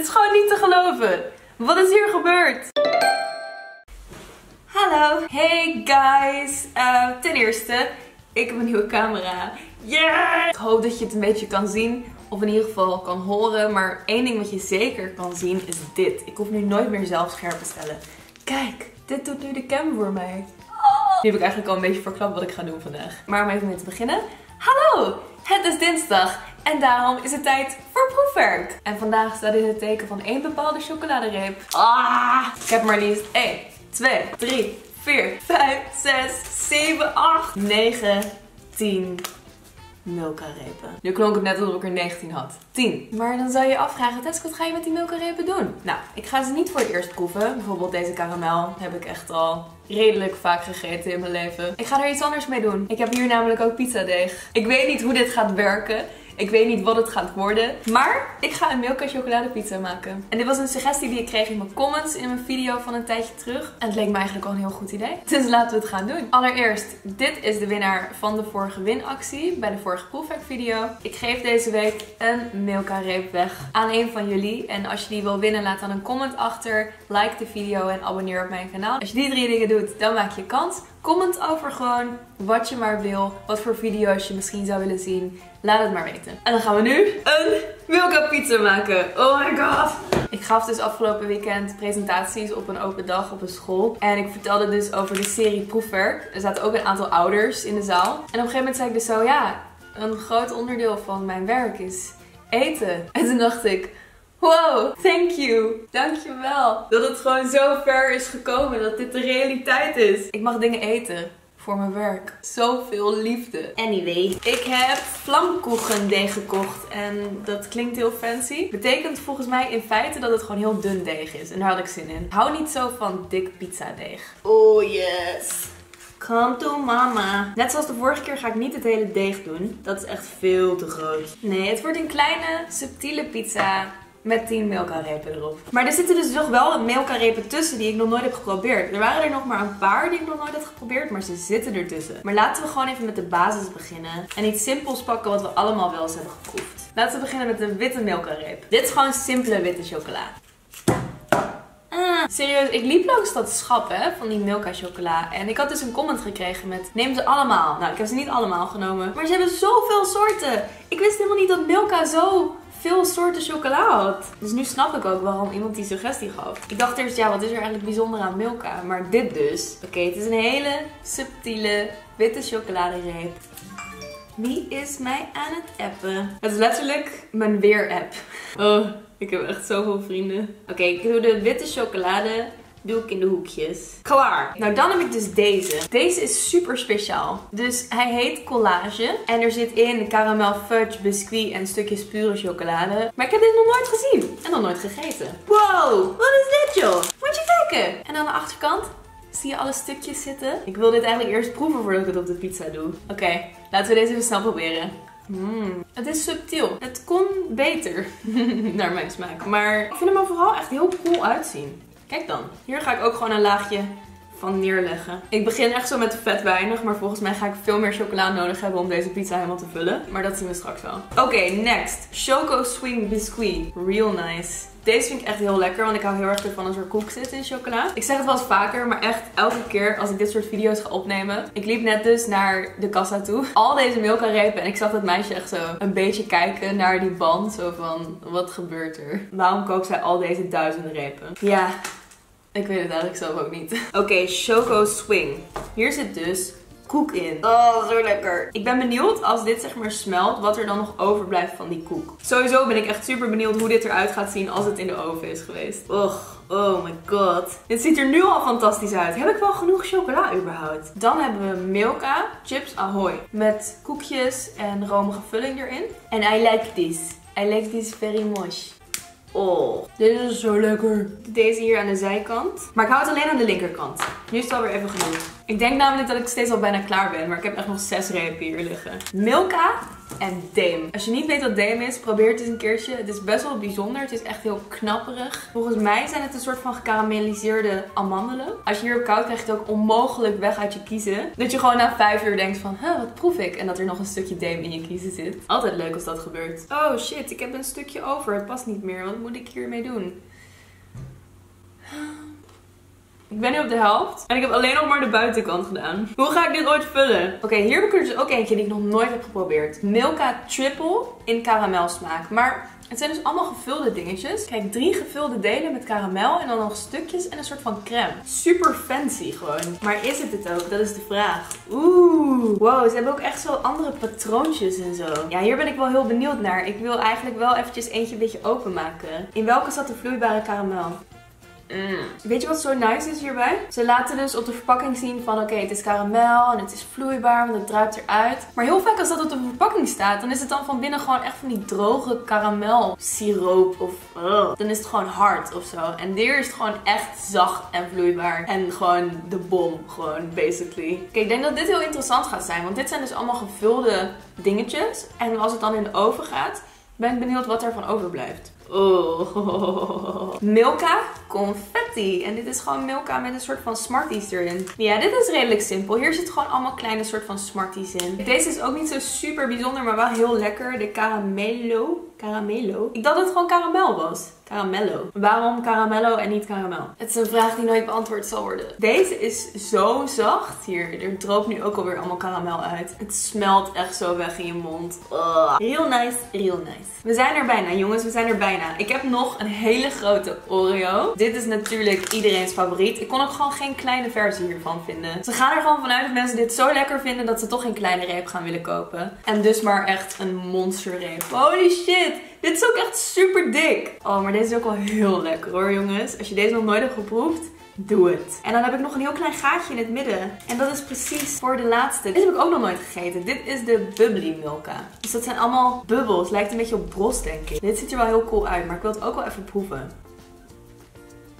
Dit is gewoon niet te geloven. Wat is hier gebeurd? Hallo. Hey guys. Uh, ten eerste, ik heb een nieuwe camera. Yeah! Ik hoop dat je het een beetje kan zien. Of in ieder geval kan horen. Maar één ding wat je zeker kan zien is dit. Ik hoef nu nooit meer zelf scherp te stellen. Kijk, dit doet nu de cam voor mij. Nu heb ik eigenlijk al een beetje verklapt wat ik ga doen vandaag. Maar om even mee te beginnen. Hallo! Het is dinsdag en daarom is het tijd voor proefwerk. En vandaag staat in het teken van één bepaalde chocoladereep. Ah! Ik heb maar liefst 1, 2, 3, 4, 5, 6, 7, 8, 9, 10 Milka-repen. Nu klonk het net alsof ik er 19 had. 10. Maar dan zou je afvragen, Tess, wat ga je met die Milka-repen doen? Nou, ik ga ze niet voor het eerst proeven. Bijvoorbeeld deze karamel heb ik echt al redelijk vaak gegeten in mijn leven. Ik ga er iets anders mee doen. Ik heb hier namelijk ook pizzadeeg. Ik weet niet hoe dit gaat werken. Ik weet niet wat het gaat worden. Maar ik ga een Milka chocoladepizza maken. En dit was een suggestie die ik kreeg in mijn comments in mijn video van een tijdje terug. En het leek me eigenlijk al een heel goed idee. Dus laten we het gaan doen. Allereerst, dit is de winnaar van de vorige winactie bij de vorige proefwerkvideo. Ik geef deze week een Milka reep weg aan een van jullie. En als je die wil winnen, laat dan een comment achter. Like de video en abonneer op mijn kanaal. Als je die drie dingen doet, dan maak je kans. Comment over gewoon wat je maar wil. Wat voor video's je misschien zou willen zien. Laat het maar weten. En dan gaan we nu een Milka pizza maken. Oh my god. Ik gaf dus afgelopen weekend presentaties op een open dag op een school. En ik vertelde dus over de serie proefwerk. Er zaten ook een aantal ouders in de zaal. En op een gegeven moment zei ik dus zo, ja, een groot onderdeel van mijn werk is eten. En toen dacht ik, Wow, thank you. Dankjewel. Dat het gewoon zo ver is gekomen. Dat dit de realiteit is. Ik mag dingen eten voor mijn werk. Zoveel liefde. Anyway, ik heb vlamkoegendeeg gekocht en dat klinkt heel fancy. Betekent volgens mij in feite dat het gewoon heel dun deeg is. En daar had ik zin in. Ik hou niet zo van dik pizzadeeg. Oh yes. Come to mama. Net zoals de vorige keer ga ik niet het hele deeg doen. Dat is echt veel te groot. Nee, het wordt een kleine, subtiele pizza met 10 Milka-repen erop. Maar er zitten dus nog wel Milka-repen tussen die ik nog nooit heb geprobeerd. Er waren er nog maar een paar die ik nog nooit heb geprobeerd, maar ze zitten ertussen. Maar laten we gewoon even met de basis beginnen. En iets simpels pakken wat we allemaal wel eens hebben geproefd. Laten we beginnen met een witte Milka-reep. Dit is gewoon simpele witte chocola. Ah, serieus, ik liep langs dat schap hè, van die Milka chocola. En ik had dus een comment gekregen met neem ze allemaal. Nou, ik heb ze niet allemaal genomen. Maar ze hebben zoveel soorten. Ik wist helemaal niet dat Milka zo veel soorten chocola. Dus nu snap ik ook waarom iemand die suggestie gaf. Ik dacht eerst, ja, wat is er eigenlijk bijzonder aan Milka? Maar dit dus. Oké, het is een hele subtiele witte chocoladereep. Wie is mij aan het appen? Het is letterlijk mijn weer-app. Oh, ik heb echt zoveel vrienden. Oké, ik doe de witte chocolade doe ik in de hoekjes. Klaar. Nou, dan heb ik dus deze. Deze is super speciaal. Dus hij heet Collage. En er zit in caramel fudge, biscuit en stukjes pure chocolade. Maar ik heb dit nog nooit gezien. En nog nooit gegeten. Wow, wat is dit joh? Moet je kijken. En aan de achterkant zie je alle stukjes zitten. Ik wil dit eigenlijk eerst proeven voordat ik het op de pizza doe. Oké, laten we deze even snel proberen. Mm, het is subtiel. Het kon beter, naar mijn smaak. Maar ik vind hem vooral echt heel cool uitzien. Kijk dan. Hier ga ik ook gewoon een laagje van neerleggen. Ik begin echt zo met vet weinig, maar volgens mij ga ik veel meer chocola nodig hebben om deze pizza helemaal te vullen. Maar dat zien we straks wel. Oké, next. Choco Swing Biscuit. Real nice. Deze vind ik echt heel lekker, want ik hou heel erg ervan als er koek zit in chocola. Ik zeg het wel eens vaker, maar echt elke keer als ik dit soort video's ga opnemen. Ik liep net dus naar de kassa toe. Al deze Milka repen en ik zag dat meisje echt zo een beetje kijken naar die band. Zo van, wat gebeurt er? Waarom koopt zij al deze duizenden repen? Ja, ik weet het eigenlijk zelf ook niet. Oké, Choco Swing. Hier zit dus koek in. Oh, zo lekker. Ik ben benieuwd als dit zeg maar smelt, wat er dan nog overblijft van die koek. Sowieso ben ik echt super benieuwd hoe dit eruit gaat zien als het in de oven is geweest. Och, oh my god. Dit ziet er nu al fantastisch uit. Heb ik wel genoeg chocola überhaupt? Dan hebben we Milka Chips Ahoy. Met koekjes en romige vulling erin. En I like this. I like this very much. Oh, dit is zo lekker. Deze hier aan de zijkant. Maar ik hou het alleen aan de linkerkant. Nu is het alweer even genoeg. Ik denk namelijk dat ik steeds al bijna klaar ben. Maar ik heb echt nog zes repen hier liggen. Milka en Dame. Als je niet weet wat Dame is, probeer het eens een keertje. Het is best wel bijzonder. Het is echt heel knapperig. Volgens mij zijn het een soort van gekarameliseerde amandelen. Als je hierop koud krijg je het ook onmogelijk weg uit je kiezen. Dat je gewoon na vijf uur denkt van, wat proef ik? En dat er nog een stukje Dame in je kiezen zit. Altijd leuk als dat gebeurt. Oh shit, ik heb een stukje over. Het past niet meer. Wat moet ik hiermee doen? Ik ben nu op de helft. En ik heb alleen nog maar de buitenkant gedaan. Hoe ga ik dit ooit vullen? Oké, hier heb ik er dus ook eentje die ik nog nooit heb geprobeerd. Milka Triple in karamelsmaak. Maar het zijn dus allemaal gevulde dingetjes. Kijk, drie gevulde delen met karamel en dan nog stukjes en een soort van crème. Super fancy gewoon. Maar is het het ook? Dat is de vraag. Oeh. Wow, ze hebben ook echt zo andere patroontjes en zo. Ja, hier ben ik wel heel benieuwd naar. Ik wil eigenlijk wel eventjes eentje een beetje openmaken. In welke zat de vloeibare karamel? Mm. Weet je wat zo nice is hierbij? Ze laten dus op de verpakking zien van oké, het is karamel en het is vloeibaar, want het druipt eruit. Maar heel vaak als dat op de verpakking staat, dan is het dan van binnen gewoon echt van die droge karamelsiroop of uh, dan is het gewoon hard of zo. En hier is het gewoon echt zacht en vloeibaar en gewoon de bom gewoon basically. Oké, ik denk dat dit heel interessant gaat zijn, want dit zijn dus allemaal gevulde dingetjes. En als het dan in de oven gaat, ben benieuwd wat er van overblijft. Oh. Milka confetti. En dit is gewoon Milka met een soort van Smarties erin. Ja, dit is redelijk simpel. Hier zit gewoon allemaal kleine soort van Smarties in. Deze is ook niet zo super bijzonder, maar wel heel lekker. De Caramello. Caramello? Ik dacht dat het gewoon karamel was. Caramello. Waarom caramello en niet karamel? Het is een vraag die nooit beantwoord zal worden. Deze is zo zacht. Hier, er droopt nu ook alweer allemaal karamel uit. Het smelt echt zo weg in je mond. Ugh. Real nice, real nice. We zijn er bijna, jongens. We zijn er bijna. Ik heb nog een hele grote Oreo. Dit is natuurlijk iedereen's favoriet. Ik kon ook gewoon geen kleine versie hiervan vinden. Ze gaan er gewoon vanuit dat mensen dit zo lekker vinden dat ze toch geen kleine reep gaan willen kopen. En dus maar echt een monsterreep. Holy shit! Dit is ook echt super dik. Oh, maar deze is ook wel heel lekker hoor, jongens. Als je deze nog nooit hebt geproefd, doe het. En dan heb ik nog een heel klein gaatje in het midden. En dat is precies voor de laatste. Dit heb ik ook nog nooit gegeten. Dit is de Bubbly Milka. Dus dat zijn allemaal bubbels. Lijkt een beetje op bros, denk ik. Dit ziet er wel heel cool uit, maar ik wil het ook wel even proeven.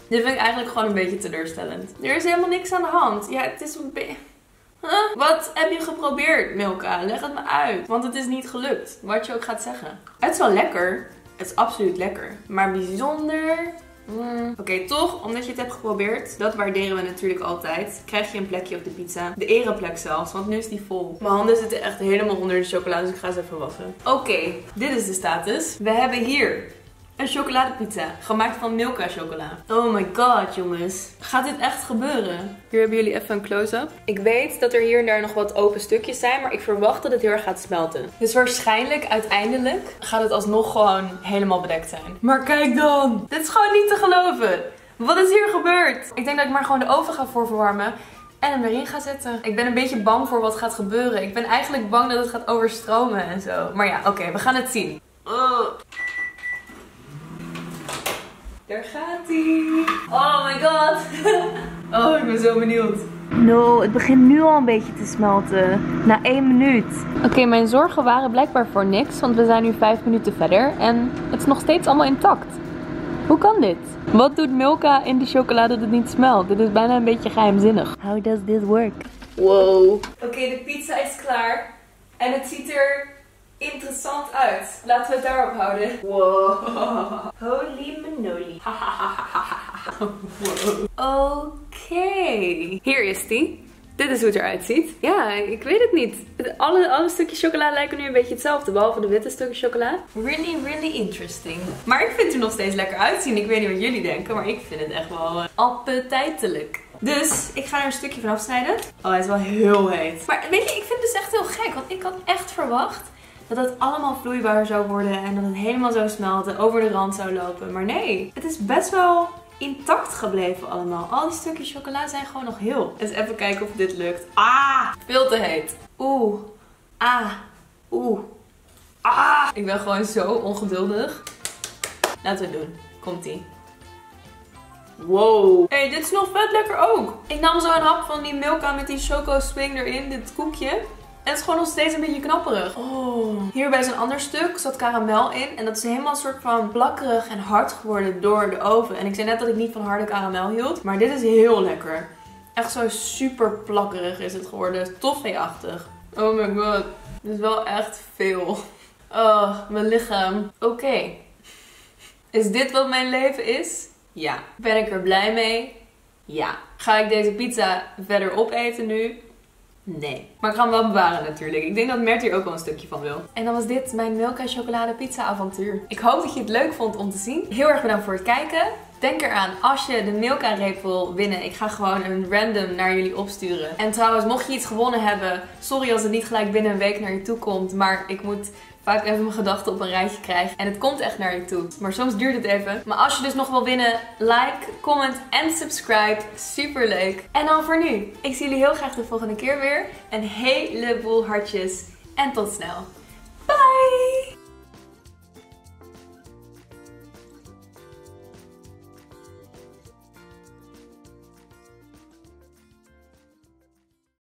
Dit vind ik eigenlijk gewoon een beetje teleurstellend. Er is helemaal niks aan de hand. Ja, het is een beetje... Wat heb je geprobeerd, Milka? Leg het me uit. Want het is niet gelukt. Wat je ook gaat zeggen. Het is wel lekker. Het is absoluut lekker. Maar bijzonder... Mm. Oké, toch, omdat je het hebt geprobeerd, dat waarderen we natuurlijk altijd, krijg je een plekje op de pizza. De ereplek zelfs, want nu is die vol. Mijn handen zitten echt helemaal onder de chocola, dus ik ga ze even wassen. Oké, dit is de status. We hebben hier een chocoladepizza. Gemaakt van Milka chocola. Oh my god, jongens. Gaat dit echt gebeuren? Hier hebben jullie even een close-up. Ik weet dat er hier en daar nog wat open stukjes zijn. Maar ik verwacht dat het heel erg gaat smelten. Dus waarschijnlijk, uiteindelijk, gaat het alsnog gewoon helemaal bedekt zijn. Maar kijk dan. Dit is gewoon niet te geloven. Wat is hier gebeurd? Ik denk dat ik maar gewoon de oven ga voorverwarmen. En hem erin ga zetten. Ik ben een beetje bang voor wat gaat gebeuren. Ik ben eigenlijk bang dat het gaat overstromen en zo. Maar ja, oké, we gaan het zien. Oh. Daar gaat hij. Oh my god. oh, ik ben zo benieuwd. No, het begint nu al een beetje te smelten. Na één minuut. Oké, mijn zorgen waren blijkbaar voor niks. Want we zijn nu vijf minuten verder. En het is nog steeds allemaal intact. Hoe kan dit? Wat doet Milka in die chocolade dat het niet smelt? Dit is bijna een beetje geheimzinnig. How does this work? Wow. Oké, de pizza is klaar. En het ziet er interessant uit. Laten we het daarop houden. Wow. Holy manoli. Oké. Hier is die. Dit is hoe het eruit ziet. Ja, ik weet het niet. Alle, alle stukjes chocola lijken nu een beetje hetzelfde. Behalve de witte stukjes chocola. Really, really interesting. Maar ik vind het er nog steeds lekker uitzien. Ik weet niet wat jullie denken. Maar ik vind het echt wel uh, appetijtelijk. Dus ik ga er een stukje van afsnijden. Oh, hij is wel heel heet. Maar weet je, ik vind het dus echt heel gek. Want ik had echt verwacht dat het allemaal vloeibaar zou worden en dat het helemaal zou smelten, over de rand zou lopen. Maar nee, het is best wel intact gebleven allemaal. Al die stukjes chocola zijn gewoon nog heel. Eens even kijken of dit lukt. Ah, veel te heet. Oeh, ah, oeh, ah. Ik ben gewoon zo ongeduldig. Laten we het doen. Komt-ie. Wow. hey, dit is nog vet lekker ook. Ik nam zo een hap van die Milka met die choco swing erin, dit koekje. En het is gewoon nog steeds een beetje knapperig. Oh. Hier bij zo'n ander stuk zat karamel in. En dat is helemaal een soort van plakkerig en hard geworden door de oven. En ik zei net dat ik niet van harde karamel hield. Maar dit is heel lekker. Echt zo super plakkerig is het geworden. Toffee-achtig. Oh my god. Dat is wel echt veel. Oh, mijn lichaam. Oké. Is dit wat mijn leven is? Ja. Ben ik er blij mee? Ja. Ga ik deze pizza verder opeten nu? Nee. Maar ik ga hem wel bewaren natuurlijk. Ik denk dat Mert hier ook wel een stukje van wil. En dan was dit mijn Milka chocolade pizza avontuur. Ik hoop dat je het leuk vond om te zien. Heel erg bedankt voor het kijken. Denk eraan, als je de Milka reep wil winnen, ik ga gewoon een random naar jullie opsturen. En trouwens, mocht je iets gewonnen hebben, sorry als het niet gelijk binnen een week naar je toe komt. Maar ik moet vaak even mijn gedachten op een rijtje krijgen. En het komt echt naar je toe. Maar soms duurt het even. Maar als je dus nog wil winnen, like, comment en subscribe. Super leuk. En dan voor nu. Ik zie jullie heel graag de volgende keer weer. Een heleboel hartjes. En tot snel.